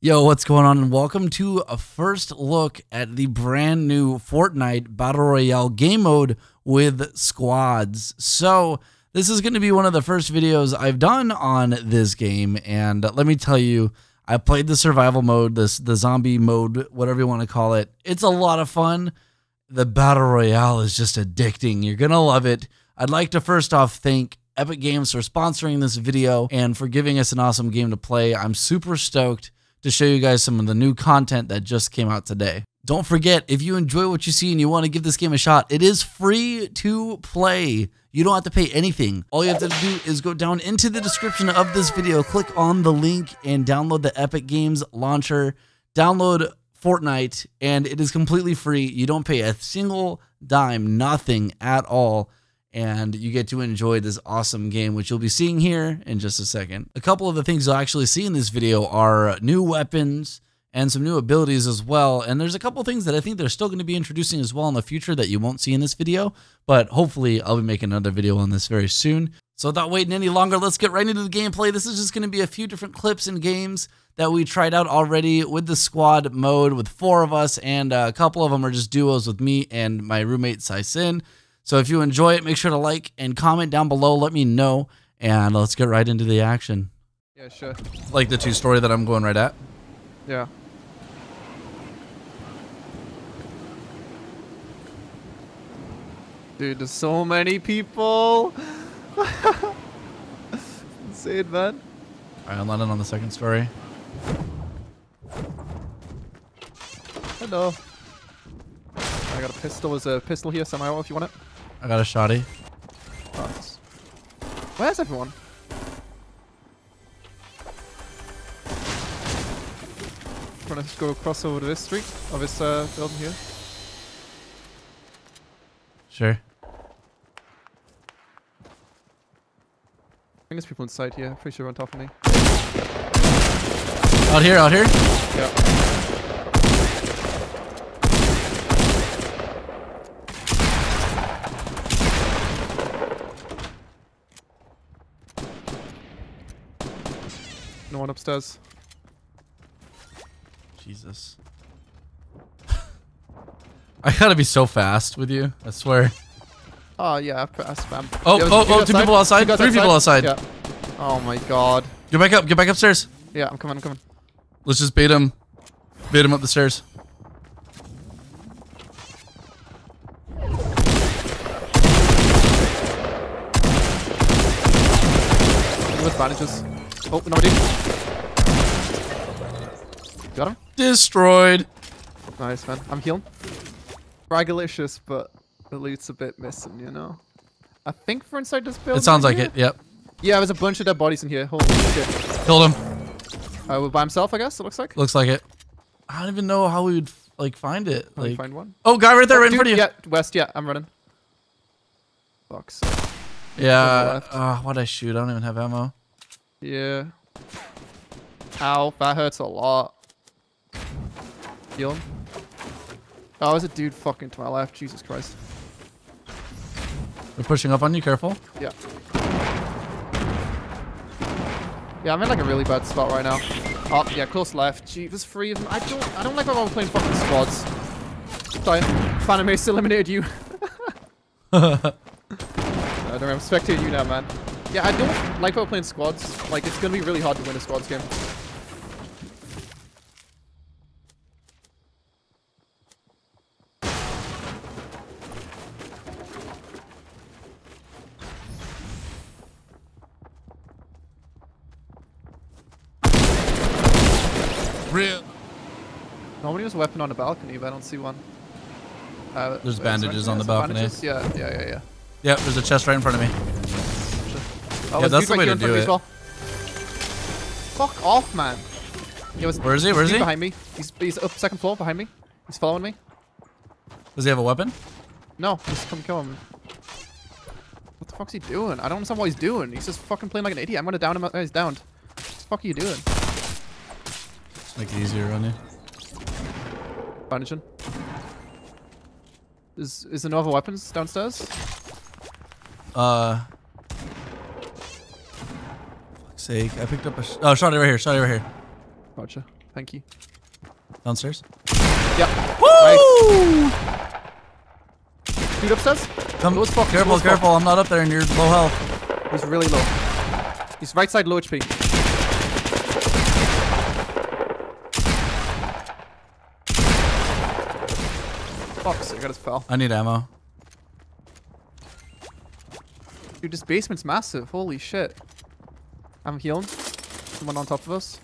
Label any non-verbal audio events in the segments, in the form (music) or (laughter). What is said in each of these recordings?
Yo, what's going on? And welcome to a first look at the brand new Fortnite Battle Royale game mode with squads. So, this is going to be one of the first videos I've done on this game. And let me tell you, I played the survival mode, this the zombie mode, whatever you want to call it. It's a lot of fun. The Battle Royale is just addicting. You're going to love it. I'd like to first off thank Epic Games for sponsoring this video and for giving us an awesome game to play. I'm super stoked to show you guys some of the new content that just came out today. Don't forget, if you enjoy what you see and you want to give this game a shot, it is free to play. You don't have to pay anything. All you have to do is go down into the description of this video, click on the link, and download the Epic Games launcher. Download Fortnite, and it is completely free. You don't pay a single dime, nothing at all and you get to enjoy this awesome game, which you'll be seeing here in just a second. A couple of the things you'll actually see in this video are new weapons and some new abilities as well. And there's a couple things that I think they're still going to be introducing as well in the future that you won't see in this video, but hopefully I'll be making another video on this very soon. So without waiting any longer, let's get right into the gameplay. This is just going to be a few different clips and games that we tried out already with the squad mode with four of us, and uh, a couple of them are just duos with me and my roommate Sin. So if you enjoy it, make sure to like and comment down below. Let me know. And let's get right into the action. Yeah, sure. Like the two story that I'm going right at? Yeah. Dude, there's so many people. (laughs) Insane, man. Alright, I'm landing on the second story. Hello. I got a pistol. There's a pistol here somewhere if you want it. I got a shotty. Nice. Where's everyone? Wanna just go across over to this street? Of this uh, building here? Sure. I think there's people inside here. Pretty sure on top of me. Out here, out here? Yeah. No one upstairs. Jesus. (laughs) I gotta be so fast with you. I swear. Ah, oh yeah, I, I spam. Oh, oh, oh, two people outside. Three outside? people outside. Yeah. Oh my god. Get back up. Get back upstairs. Yeah, I'm coming. I'm coming. Let's just bait him. Bait him up the stairs. Bandages. Oh, no. Got him? Destroyed. Nice, man. I'm healing. Bragalicious, but the loot's a bit missing, you know? I think we're inside this building. It sounds like here. it, yep. Yeah, there's a bunch of dead bodies in here. Holy shit. Killed him. Uh, by himself, I guess, it looks like? Looks like it. I don't even know how we would, like, find it. Like, find one? Oh, guy right there, oh, right dude, in front of you. Yeah, west, yeah, I'm running. Box. Yeah. Uh, why'd I shoot? I don't even have ammo. Yeah. Ow, that hurts a lot. Heal him. Oh, there's a dude fucking to my left. Jesus Christ. They're pushing up on you. Careful. Yeah. Yeah, I'm in like a really bad spot right now. Oh, yeah, close left. Gee, there's three of them. I don't, I don't like when I'm playing fucking squads. Sorry, PhantomACE eliminated you. (laughs) I don't know, I'm spectating you now, man. Yeah, I don't like when we're playing squads. Like, it's gonna be really hard to win a squads game. Real. Nobody has a weapon on the balcony, but I don't see one. Uh, There's bandages on the balcony. Bandages? Yeah, yeah, yeah, yeah. Yep, there's a chest right in front of me. Oh, yeah, that's the way to do it. Well. Fuck off, man. Yeah, Where is he? Where is he? Behind me. He's, he's up second floor behind me. He's following me. Does he have a weapon? No, just come kill him. What the fuck's he doing? I don't understand what he's doing. He's just fucking playing like an idiot. I'm gonna down him. Oh, he's downed. What the fuck are you doing? Make it easier on you. Bandaging. Is is there no other weapons downstairs? Uh. Fuck's sake! I picked up a. Sh oh, shot it right here. Shot it right here. Gotcha. Thank you. Downstairs. Yeah. Woo! Dude upstairs? Come, Low as fuck, careful, low as fuck. careful. I'm not up there and you're low health. He's really low. He's right side low HP. Fuck, so I got his fell. I need ammo. Dude, this basement's massive. Holy shit. I'm healing. Someone on top of us.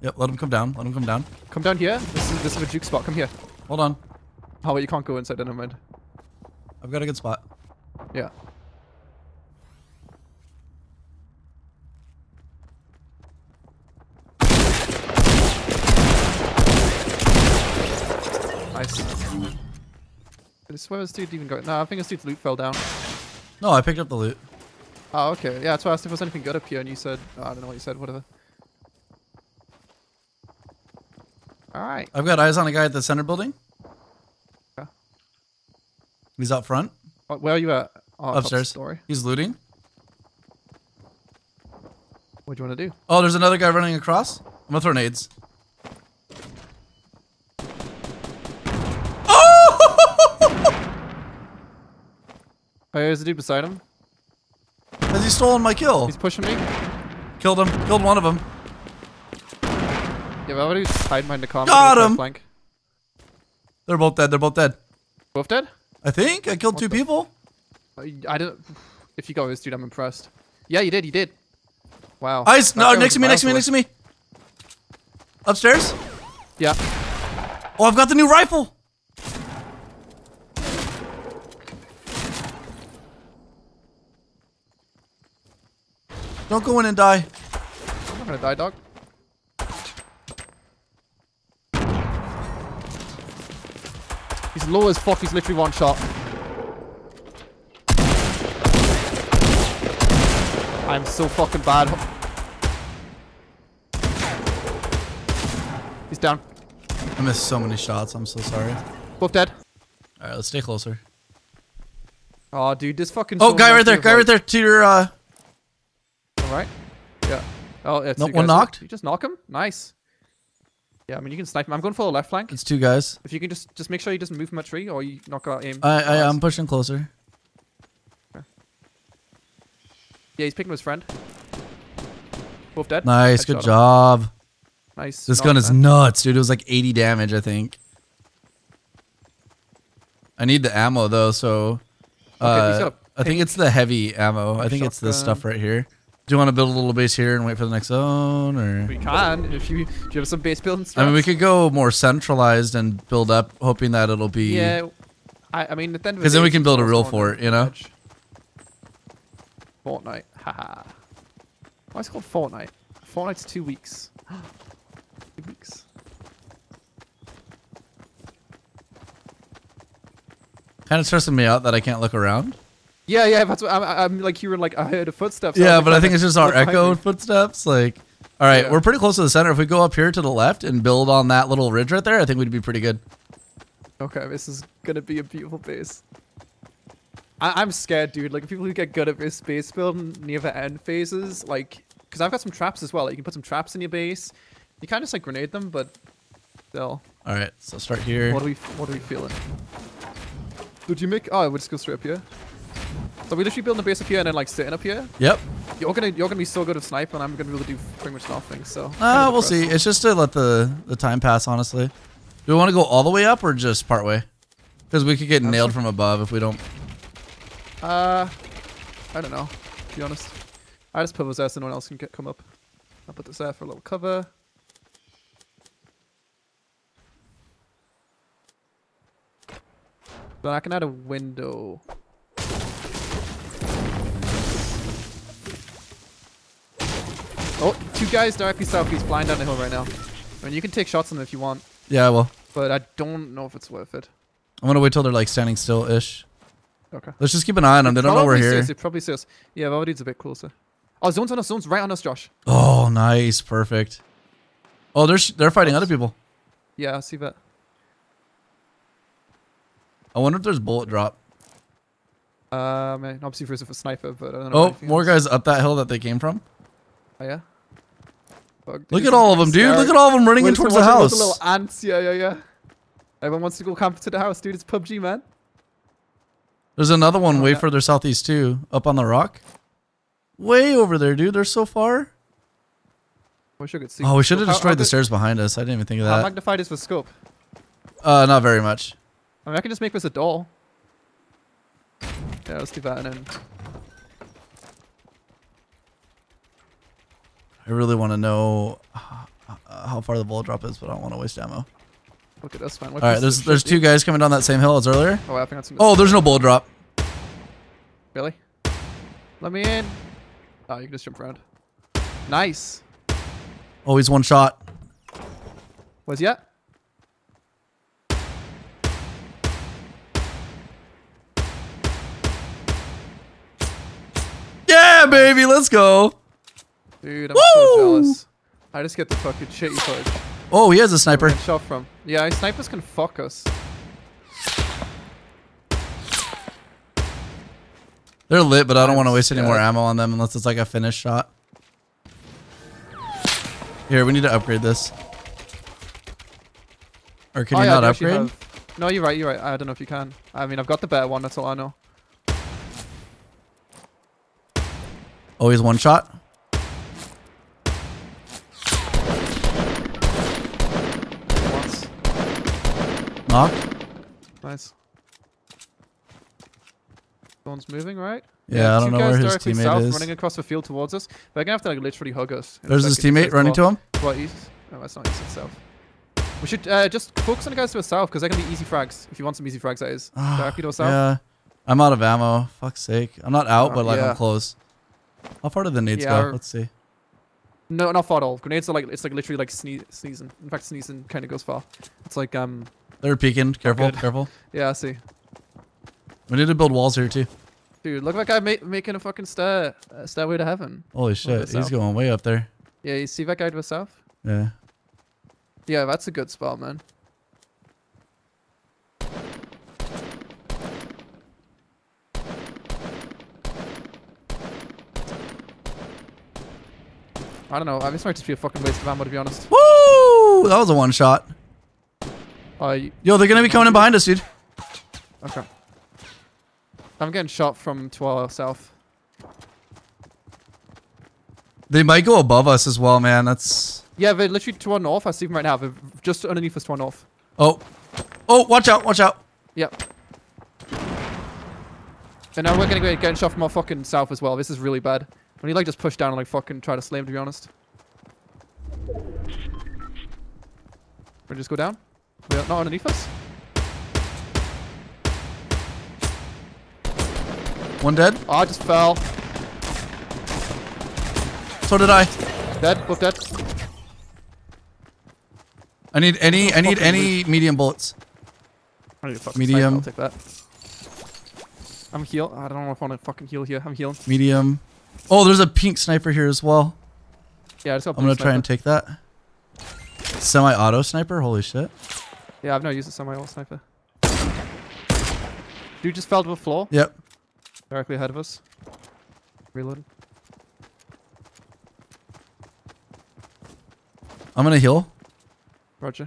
Yep, let him come down. Let him come down. Come down here. This is this is a juke spot. Come here. Hold on. Oh wait, you can't go inside. Never mind. I've got a good spot. Yeah. Nice. Swear this dude even going? No, I think this dude's loot fell down. No, I picked up the loot. Oh, okay. Yeah, that's why I asked if there was anything good up here, and you said, oh, I don't know what you said, whatever. Alright. I've got eyes on a guy at the center building. Yeah. He's out front, Where are you at? Oh, upstairs. Story. He's looting. What do you want to do? Oh, there's another guy running across. I'm gonna throw nades. Oh, there's a dude beside him. Has he stolen my kill? He's pushing me. Killed him. Killed one of them. Yeah, but just hide behind the car. Got him. Flank. They're both dead. They're both dead. Both dead? I think I killed What two people. I, I don't. If you got this dude, I'm impressed. Yeah, you did. You did. Wow. Eyes. No, next to me. Next to me. Next to me. Upstairs. Yeah. Oh, I've got the new rifle. Don't go in and die. I'm not gonna die, dog. He's low as fuck. He's literally one shot. I'm so fucking bad. He's down. I missed so many shots. I'm so sorry. Both dead. All right, let's stay closer. Oh, dude, this fucking. Oh, guy right there. Guy right there to your. uh right. Yeah. Oh, it's Nope, one knocked. You just knock him. Nice. Yeah, I mean you can snipe him. I'm going for the left flank. It's two guys. If you can just just make sure he doesn't move from a tree, or you knock out aim. I, I I'm pushing closer. Yeah, he's picking his friend. Both dead. Nice, good Headshot him. job. Nice. This gun is man. nuts, dude. It was like 80 damage, I think. I need the ammo though, so Okay, uh, a I think it's the heavy ammo. I think it's this stuff right here. Do you want to build a little base here and wait for the next zone, or We can if you do you have some base building stuff. I mean, we could go more centralized and build up, hoping that it'll be. Yeah. I, I mean, at the end of the 'Cause then we can build a real fort, you know? Fortnite. Haha. Why is it called Fortnite? Fortnite's two weeks. (gasps) two weeks. Kind of stressing me out that I can't look around. Yeah, yeah. That's what I'm, I'm like. You were like, I heard a footsteps. yeah, but I think it's just our (laughs) echo footsteps. Like, all right, Yeah. we're pretty close to the center. If we go up here to the left and build on that little ridge right there, I think we'd be pretty good. Okay, this is gonna be a beautiful base. I I'm scared, dude. Like people who get good at this base building near the end phases, like, because I've got some traps as well. Like, you can put some traps in your base. You kind of just like grenade them, but still. All right, so start here. What are we What are we feeling? Did you make? Oh, we just go straight up here. So we literally building a base up here and then like sitting up here. Yep. You're gonna You're gonna be so good at snipe, and I'm gonna be able to do pretty much nothing. So. Uh, we'll see. It's just to let the the time pass. Honestly, do we want to go all the way up or just part way? Because we could get nailed from above if we don't. Uh, I don't know. To be honest, I just put there so no one else can get come up. I'll put this there for a little cover. But I can add a window. Two guys directly southeast, flying down the hill right now. I mean, you can take shots on them if you want, Yeah, well, but I don't know if it's worth it. I'm gonna wait till they're like standing still ish. Okay. Let's just keep an eye on them. They don't know we're here. probably says. Yeah, Validi's a bit closer. Oh, zone's on us. Zone's right on us, Josh. Oh, nice, perfect. Oh, they're sh- they're fighting other people. Yeah, I see that. I wonder if there's bullet drop. Um, obviously for a sniper, but I don't know. Oh, more else. guys up that hill that they came from. Oh yeah. Fuck, Look at all of them, dude. Look at all of them running in towards the watch all those house. little ants. Yeah, yeah, yeah. Everyone wants to go camp to the house, dude. It's PUBG, man. There's another one Oh, way yeah. further southeast too, up on the rock. Way over there, dude. They're so far. Wish I could see. Oh, we should have destroyed how the stairs behind us. I didn't even think of that. How magnified is the scope? Uh, not very much. I mean, I can just make this a doll. Yeah, let's do that and then. I really want to know how far the bullet drop is, but I don't want to waste ammo. Look at this, man. All right, there's there's two guys coming down that same hill as earlier. Oh, I think that's. Oh, there's no bullet drop. Really? Let me in. Oh, you can just jump around. Nice. Oh, he's one shot. Where's he at? Yeah, baby, let's go. Dude, I'm so jealous. I just get the fucking shitty footage. Oh, he has a sniper. Shot from. Yeah, snipers can fuck us. They're lit, but I don't want to waste any more ammo on them unless it's like a finished shot. Here, we need to upgrade this. Or can oh, you yeah, not upgrade? No, you're right. You're right. I don't know if you can. I mean, I've got the better one. That's all I know. Oh, Always one shot. Once. Knock. Nice. Someone's moving, right? Yeah, I don't know where his directly teammate south is. running across the field towards us. They're gonna have to like literally hug us. There's his teammate running to him. What east? No, that's not east. It's south. We should uh, just focus on the guys to the south because they're gonna be easy frags. If you want some easy frags, that is. Directly to the south. Yeah. I'm out of ammo. Fuck's sake. I'm not out, Uh, but like yeah. I'm close. How far did the nades Yeah, go? Let's see. No, not far at all. Grenades are like it's like literally like sneeze, sneezing. In fact, sneezing kind of goes far. It's like um They're peeking. Careful, good. careful. (laughs) yeah, I see. We need to build walls here too. Dude, look at that guy ma- making a fucking stair uh, stairway to heaven. Holy shit. He's south. going way up there. Yeah, you see that guy to the south? Yeah. Yeah, that's a good spot, man. I don't know. I this might just be a fucking waste of ammo, to be honest. Woo! That was a one shot. Uh, Yo, they're gonna be coming in behind us, dude. okay. I'm getting shot from to our south. They might go above us as well, man. That's. Yeah, they're literally to our north. I see them right now. They're just underneath us to our north. Oh. Oh, watch out, watch out. Yep. And now we're gonna get getting shot from our fucking south as well. This is really bad. We need like just push down and like fucking try to slay him to be honest. We just go down? They're not underneath us? One dead. Oh, I just fell. So did I. Dead, both dead. I need any. I need any medium bullets. I need a fucking Medium. sniper, I'll take that. I'm heal. I don't know if I want to fucking heal here. I'm healing. Medium. Oh, there's a pink sniper here as well. Yeah, I just got I'm gonna try and take that. Semi-auto sniper. Holy shit. Yeah, I've never used a semi-auto sniper. Dude just fell to the floor. Yep. Directly ahead of us. Reloading. I'm gonna heal. Roger.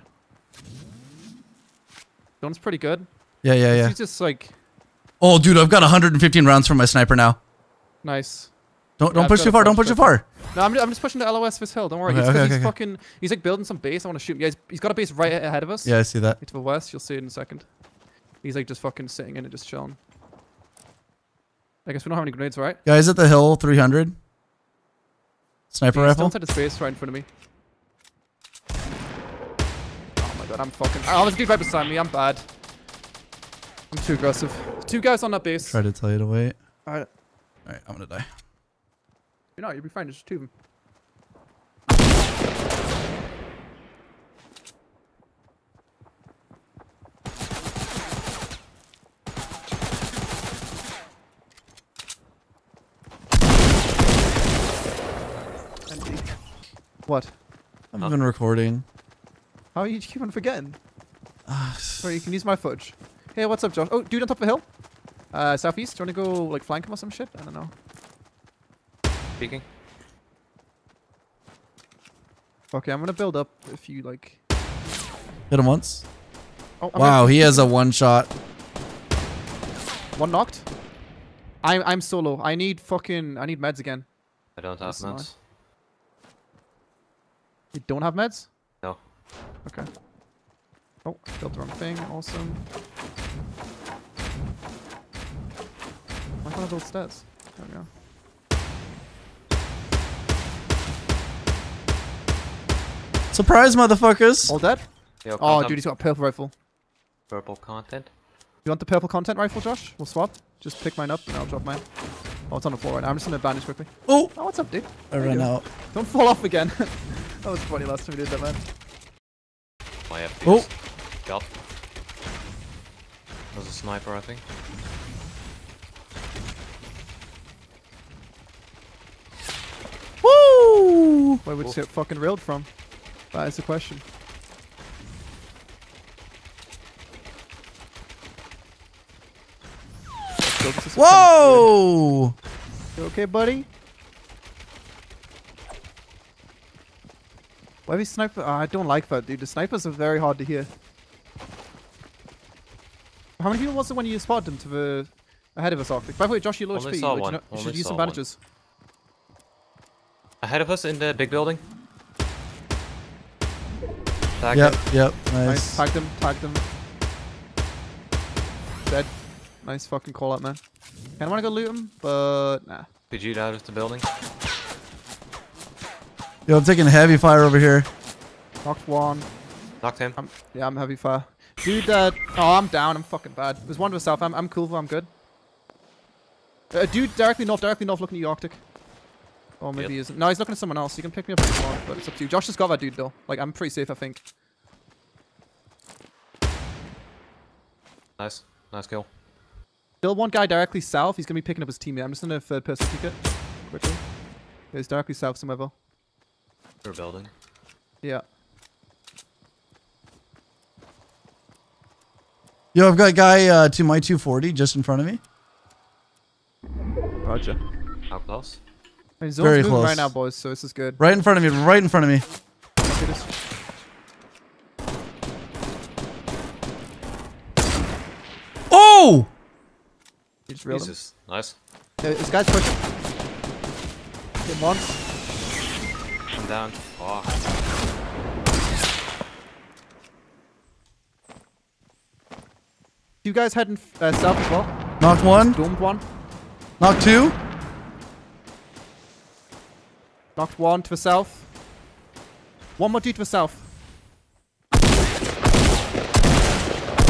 One's pretty good. Yeah, yeah, yeah. He's just like Oh, dude, I've got 115 rounds from my sniper now. nice. Don't don't I've push too far. Don't push too far. No, I'm, I'm just pushing the LOS this hill. Don't worry. Okay, 'cause okay, he's okay, fucking. He's like building some base. I want to shoot him. Yeah, he's, he's got a base right ahead of us. Yeah, I see that. To the west. You'll see it in a second. He's like just fucking sitting in and just chilling. I guess we don't have any grenades, right? Guys at the hill, 300. Sniper He's still rifle. inside the space right in front of me. Oh my god, I'm fucking. Oh, there's a dude right beside me. I'm bad. I'm too aggressive. Two guys on that base. Try to tell you to wait. Alright. All right, I'm gonna die. You know, you'll be fine. There's two of them. What? I've been recording. How are you keep on forgetting? (sighs) Sorry, you can use my fudge. Hey, what's up, Josh? Oh, dude on top of the hill? Uh, southeast? Do you want to go, like, flank him or some shit? I don't know. Speaking. Okay, I'm gonna build up if you like. Hit him once. Oh, I'm Wow, he has a one shot. one knocked. I'm I'm solo. I need fucking. I need meds again. I don't have That's fine. meds. You don't have meds? No. Okay. Oh, built the wrong thing. Awesome. Why can't I build stairs? There we go. Surprise, motherfuckers. All dead? Yo, Oh, dude, he's got a purple rifle. Purple content. You want the purple content rifle, Josh? We'll swap. Just pick mine up and I'll drop mine. Oh, it's on the floor right now. I'm just gonna bandage quickly. Oh, Oh, what's up, dude? I There ran out. Don't fall off again. (laughs) that was funny last time we did that, man. My FPS. Oh. God. Was a sniper, I think. Woo! Where would Cool. you get fucking railed from? That is the question. Let's go, this is fucking Whoa! You okay, buddy? Why have you sniper? Oh, I don't like that, dude. The snipers are very hard to hear. How many people was it when you spotted them to the ahead of us, Arctic? By the way, Josh, you low Only HP. saw like, you, one. know- you should Only use some saw one. bandages. Ahead of us in the big building. Tag Yep, him. yep, Nice. nice. Tag them, tag them. Dead. Nice fucking call out, man. Kinda wanna go loot him, but nah. PG'd out of the building. Yo, I'm taking heavy fire over here. Knocked one. Knocked him. I'm, yeah, I'm heavy fire. Dude, uh, oh, I'm down. I'm fucking bad. There's one to the south. I'm, I'm cool. I'm good. Uh, dude, directly north, directly north, looking at you, Arctic. Or maybe Yep. he isn't. No, he's looking at someone else. You can pick me up if you want, but it's up to you. Josh just got that dude, though. Like, I'm pretty safe, I think. Nice. Nice kill. Still one guy directly south. He's going to be picking up his teammate. I'm just going to third person peek it quickly. Yeah, he's directly south somewhere, though. Your building. Yeah. Yo, I've got a guy uh, to my 240 just in front of me. Roger. How close? I mean, Very close. right now, boys, so this is good. Right in front of me, right in front of me. Oh! You just reeled him. Jesus. Nice. Yeah, this guy's pushing. Hit him once. I'm down. Oh. You guys heading f- uh, south as well? Knocked one. Domed one. Knocked two. Knocked one to the south. One more dude to the south.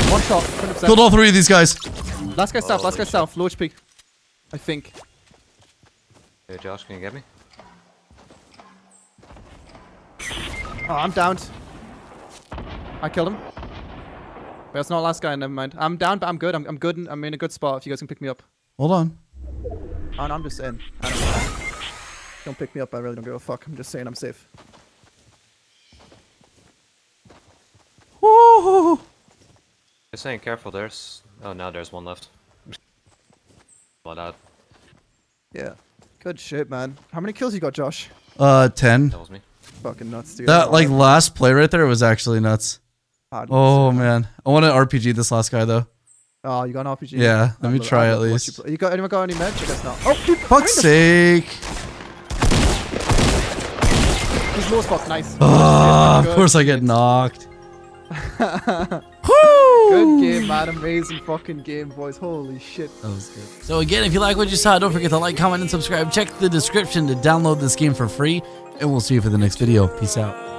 One shot. 100%. Killed all three of these guys. Last guy south. Last guy Holy south. Low HP. I think. Hey Josh, can you get me? Oh, I'm downed. I killed him. But it's not last guy. Never mind. I'm down, but I'm good. I'm, I'm good. And I'm in a good spot. If you guys can pick me up. Hold on. Oh, no, I'm just in. I don't pick me up. I really don't give a fuck. I'm just saying I'm safe. Woo! Just saying careful, there's... Oh, now there's one left. Blood out. Yeah. Good shit, man. How many kills you got, Josh? Uh, 10. That was me. Fucking nuts, dude. That, like, last play right there was actually nuts. Hard Oh, nuts, man. I want to RPG this last guy, though. Oh, you got an RPG? Yeah, let me try at love to watch least. You, you got anyone got any meds? I guess not. Oh, dude, Fuck's sake. He's low as fuck. Nice. Ah, of course I get knocked. (laughs) Good game, man. Amazing fucking game, boys. Holy shit. That was good. So again, if you like what you saw, don't forget to like, comment, and subscribe. Check the description to download this game for free, and we'll see you for the next video. Peace out.